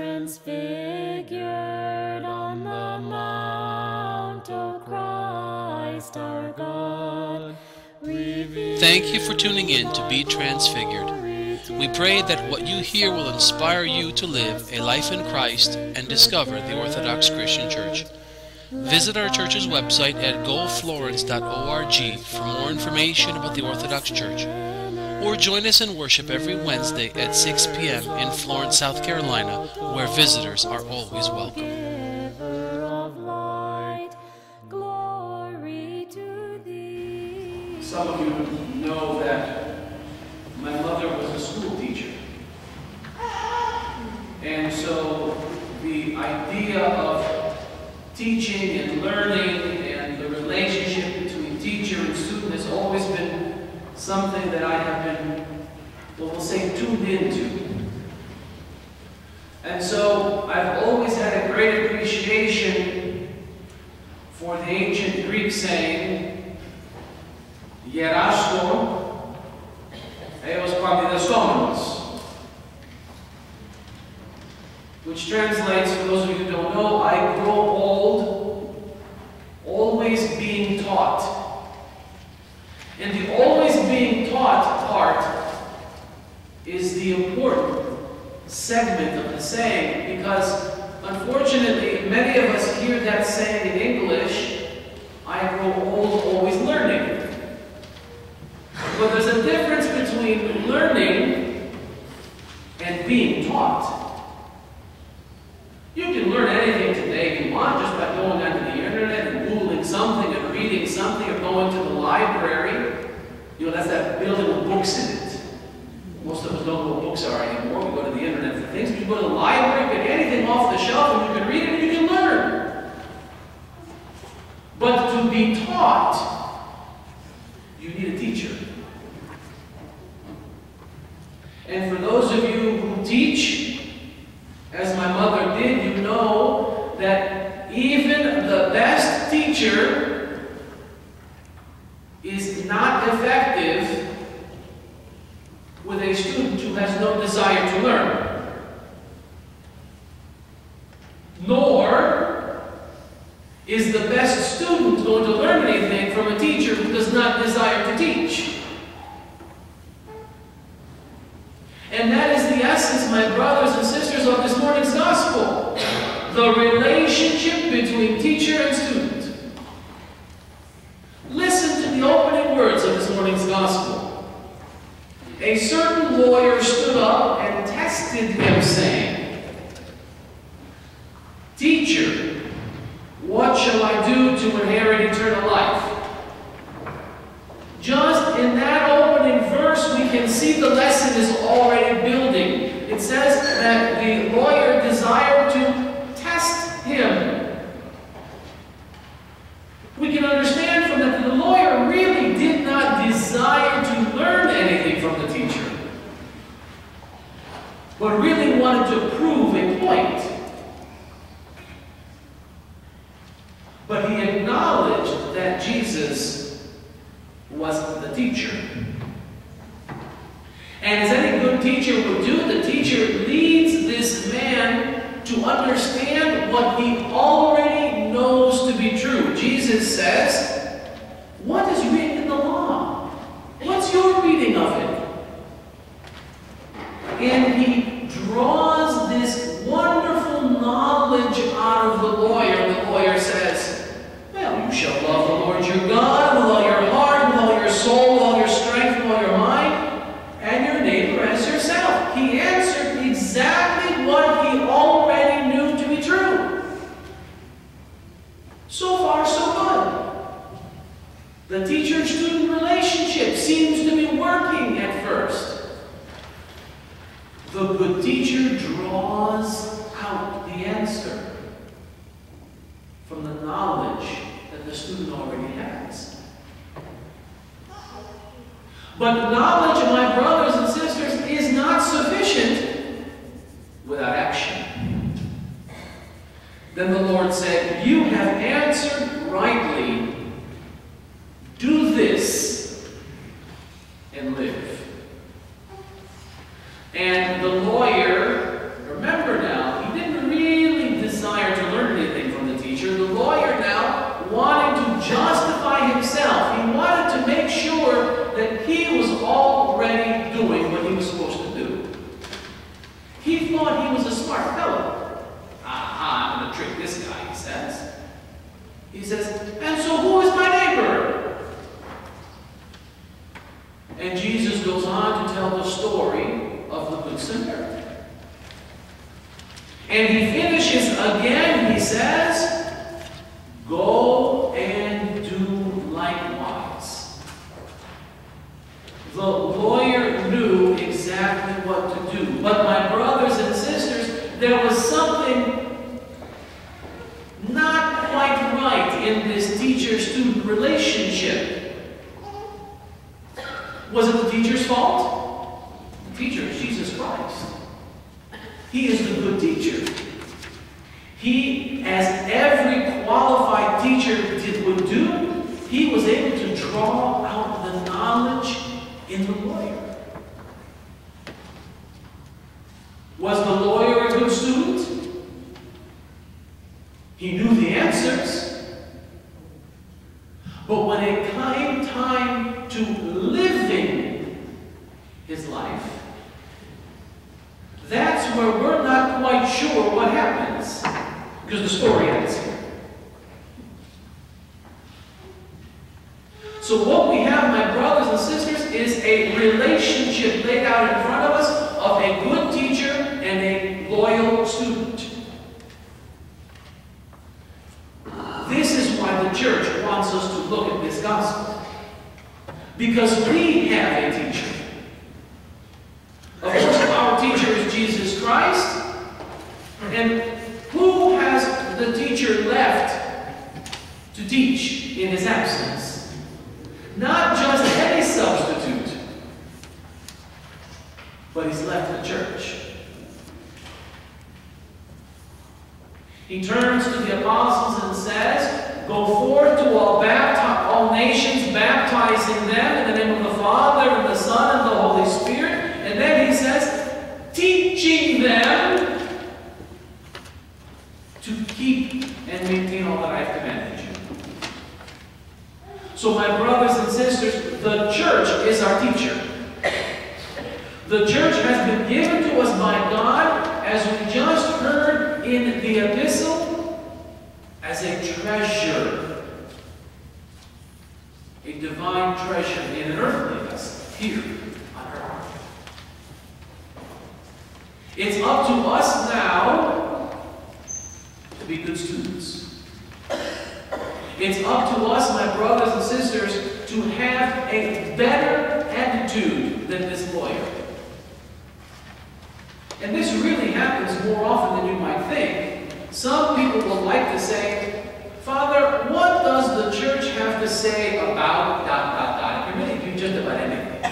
transfigured on the mount, O Christ our God. Thank you for tuning in to Be Transfigured. We pray that what you hear will inspire you to live a life in Christ and discover the Orthodox Christian Church. Visit our church's website at goflorence.org for more information about the Orthodox Church. Or join us in worship every Wednesday at 6 p.m. in Florence, South Carolina, where visitors are always welcome. Always being taught. And the always being taught part is the important segment of the saying because unfortunately many of us hear that saying in English, I grow old always learning. But there's a difference between learning and being taught. You can learn anything today you want just by going onto the internet and Googling something and reading something of going to the library. You know, that's that building with books in it. Most of us don't know what books are anymore. We go to the internet for things. You go to the library, pick anything off the shelf, and you can read it and you can learn. But to be taught, you need a teacher. And for those of you who teach, as my mother did, you know that even the best teacher is not effective with a student who has no desire to learn. Nor is the best student going to learn anything from a teacher who does not desire to teach. And that is the essence, my brothers and sisters, of this morning's gospel. The relationship between teacher and student. Listen to the opening words of this morning's gospel. A certain lawyer stood up and tested him, saying, Teacher, what shall I do to inherit eternal life? Just in that opening verse, we can see the lesson is already building. It says that the lawyer desired to test him. We can understand from that the lawyer really did not desire to learn anything from the teacher, but really wanted to prove a point. But he acknowledged that Jesus was the teacher. And as any good teacher would do, the teacher leads this man to understand what he already knows to be true. Jesus says, What is written in the law? What's your reading of it? And he draws this wonderful knowledge out of the lawyer. The lawyer says, Well, you shall love the Lord your God with all your heart, with all your soul, with all your strength, with all your mind, and your neighbor as yourself. He answered exactly what he already knew to be true. So far, so good. The teacher student relationship seems to be working at first. The good teacher draws out the answer from the knowledge that the student already has. But knowledge, my brothers and sisters, is not sufficient without action. Then the Lord said, You have answered rightly. Do this and live. And the lawyer, remember now, he And he finishes again, he says, Go and do likewise. The lawyer knew exactly what to do. But my brothers and sisters, there was something not quite right in this teacher-student relationship. Was it the teacher's fault? The teacher is Jesus Christ. He is the good teacher. He, as every qualified teacher did, would do, he was able to draw out the knowledge in the lawyer. Was the lawyer a good student? He knew the answers. But when it came time to living his life, that's where we're not quite sure what happens. Because the story ends here. So what we have, my brothers and sisters, is a relationship laid out in front of us of a good teacher and a loyal student. The church wants us to look at this gospel. Because we have a teacher. Of course, our teacher is Jesus Christ. And who has the teacher left to teach in his absence? Not just any substitute, but he's left the church. He turns to the apostles and says, Go forth to all, bapti- all nations, baptizing them in the name of the Father, and the Son, and the Holy Spirit. And then he says, teaching them to keep and maintain all that I have commanded you. So, my brothers and sisters, the church is our teacher. The church has been given to us by God, as we just heard in the epistle, a treasure. A divine treasure in an earthly vessel, here on earth. It's up to us now to be good students. It's up to us, my brothers and sisters, to have a better attitude than this lawyer. And this really happens more often than you might think. Some people would like to say, Father, what does the church have to say about dot, dot, dot? Can really do just about anything.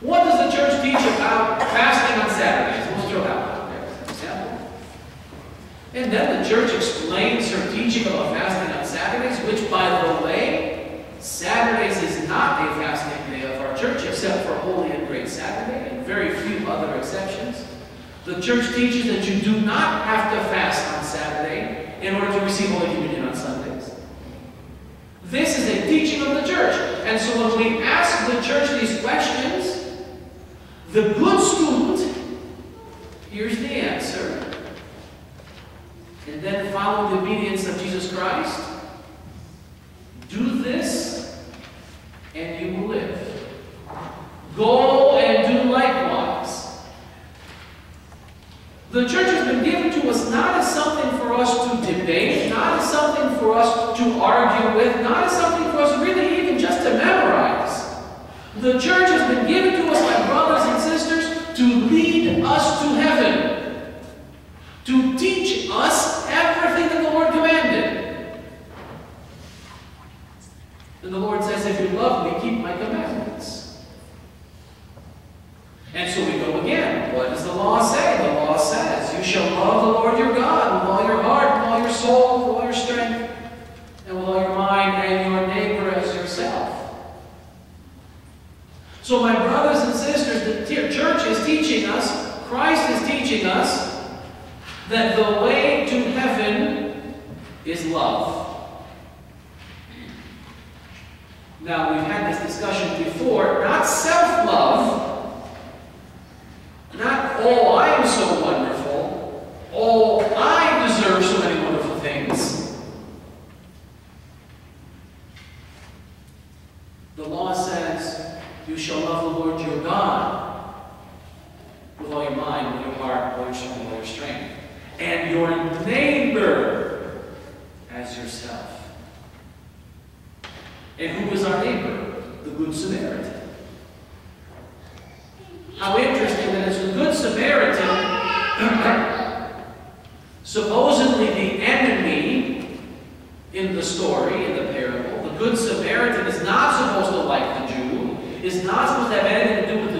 What does the church teach about fasting on Saturdays? We'll throw that out there as an example. And then the church explains her teaching about fasting on Saturdays, which, by the way, Saturdays is not a fasting day of our church, except for Holy and Great Saturday, and very few other exceptions. The church teaches that you do not have to fast on Saturday in order to receive Holy Communion on Sundays. This is a teaching of the church. And so when we ask the church these questions, the good student hears the answer and then follow the obedience of Jesus Christ. Do this and you will live. Go and do likewise. The church has been given to us not as something for us to debate, not as something for us to argue with, not as something for us really even just to memorize. The church has been given to us by brothers and sisters to lead us to heaven,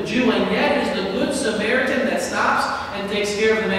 Jew, and yet is the good Samaritan that stops and takes care of the man.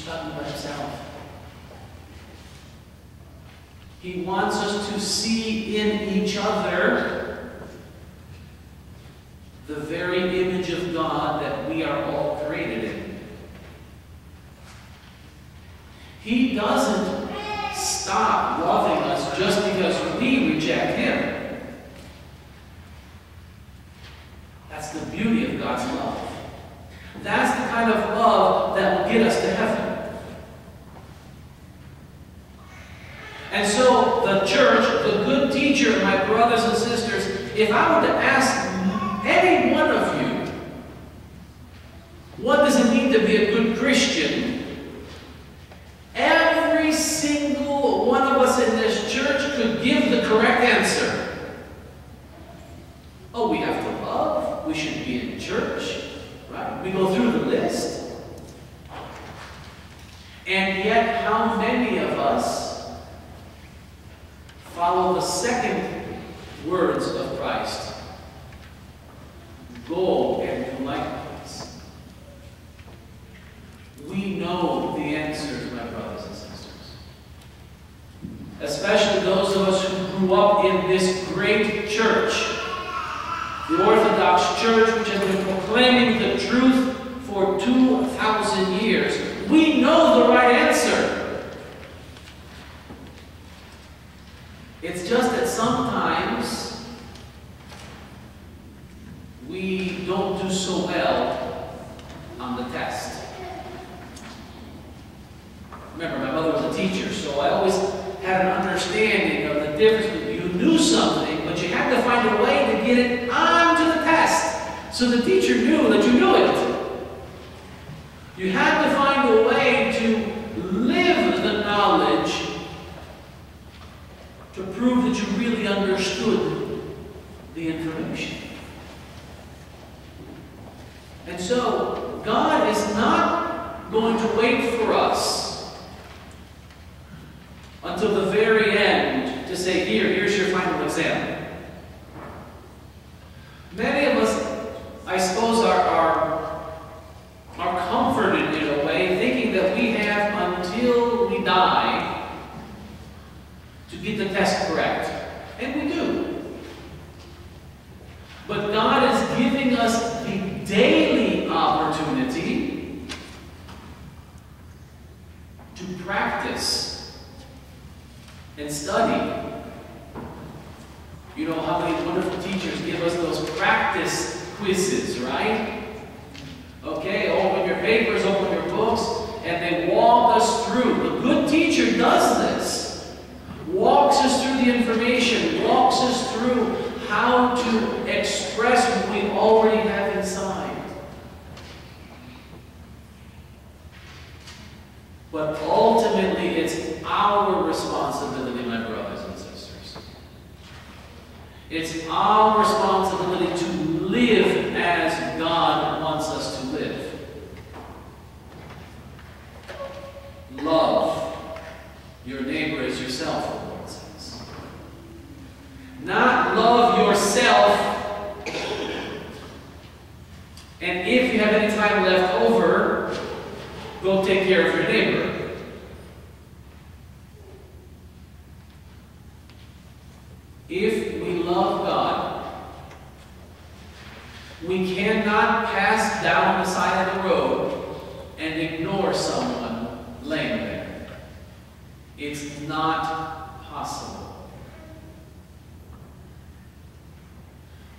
each button by himself, He wants us to see in each other What does it mean to be a good Christian? church, the Orthodox Church, which has been proclaiming the truth for 2,000 years. We know the right answer. It's just that sometimes we don't do so well on the test. Remember, my mother was a teacher, so I always had an understanding of the difference find a way to get it onto the test. So the teacher knew that you knew it. You had to find a way to live the knowledge to prove that you really understood the information. And so, God is not going to wait for us until the very to practice and study. You know how many wonderful teachers give us those practice quizzes, right? Okay, open your papers, open your books, and they walk us through. The good teacher does this. Walks us through the information, walks us through how to express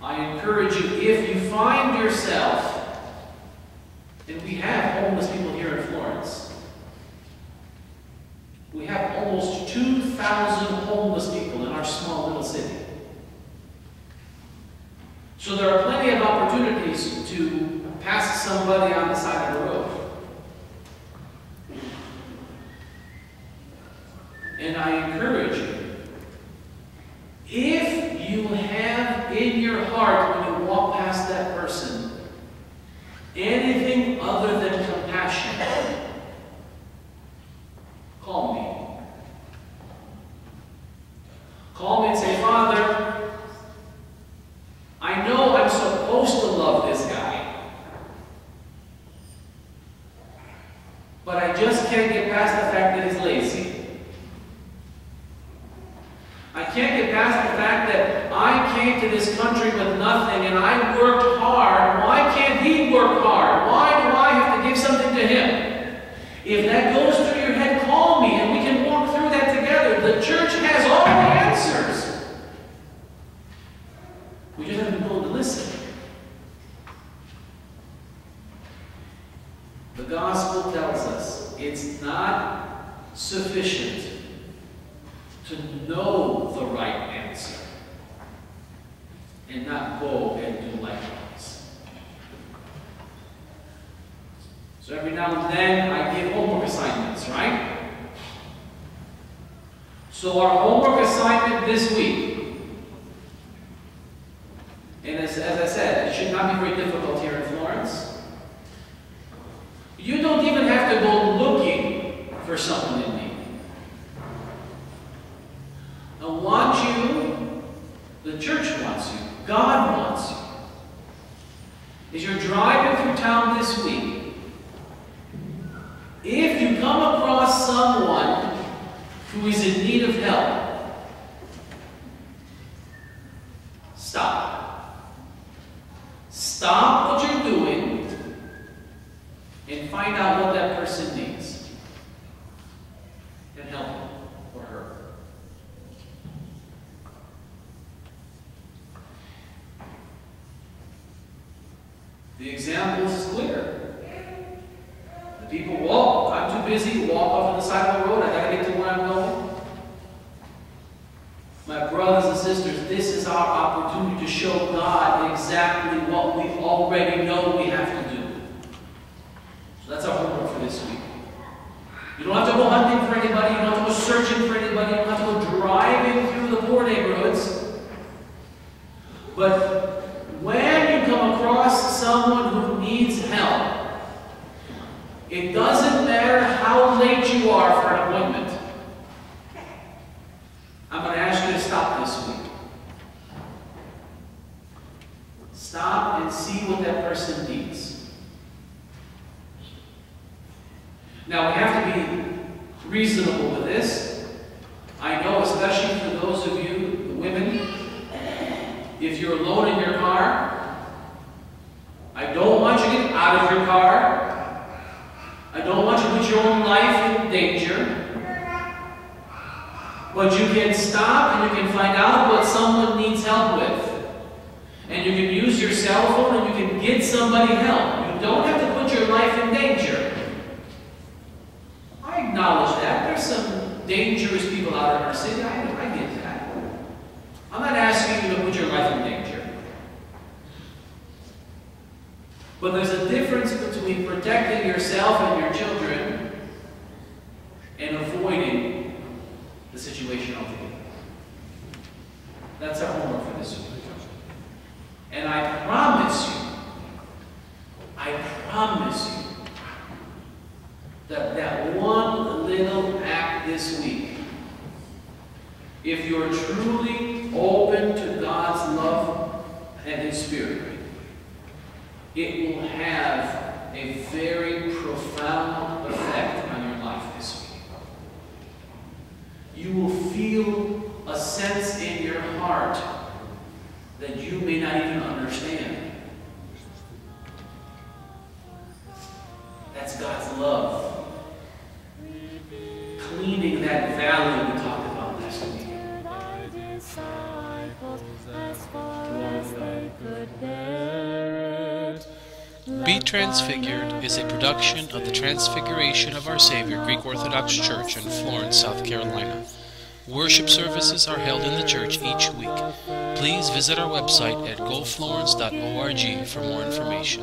I encourage you, if you find yourself, and we have homeless people here in Florence, we have almost 2,000 homeless people in our small little city. So there are plenty of opportunities to pass somebody on the side Call It's not sufficient to know the right answer and not go and do likewise. So every now and then I give homework assignments, right? So our homework assignment this week As you're driving through town this week, if you come across someone who is in need of help, stop. Stop is our opportunity to show God exactly what we already know we have to do. So that's our homework for this week. You don't have to go hunting for anybody. You don't have to go searching for anybody. You don't have to go driving through the poor neighborhoods. But when you come across someone who needs help, it doesn't matter. Stop and see what that person needs. Now, we have to be reasonable with this Transfigured is a production of the Transfiguration of Our Savior Greek Orthodox Church in Florence, South Carolina. Worship services are held in the church each week. Please visit our website at goflorence.org for more information.